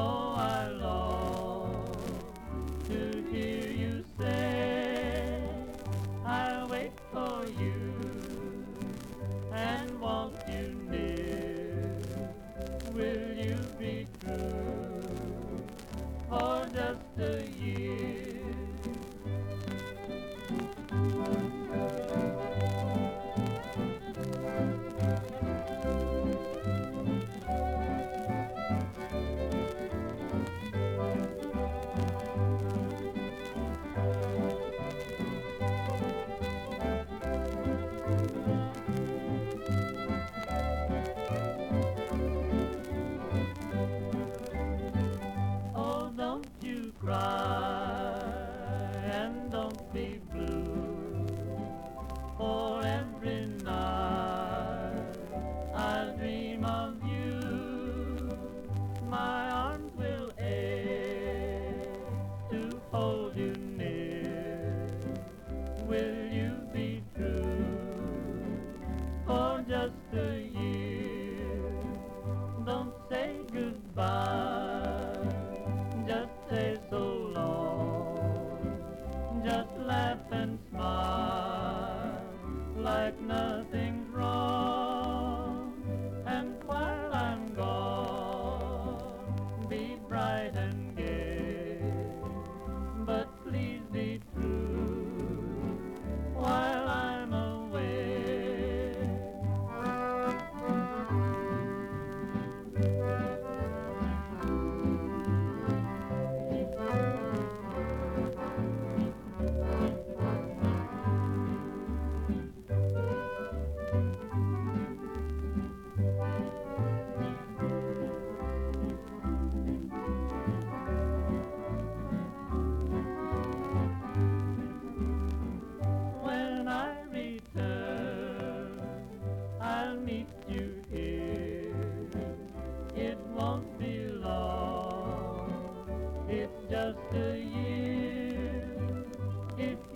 so I long to hear you say, I'll wait for you and want you near. Will you be true for just a year? cry and don't be blue. For every night I dream of you, my arms will ache to hold you near. Will you be true for just a year? Don't say goodbye. nightingale. meet you here. It won't be long. It's just a year. It's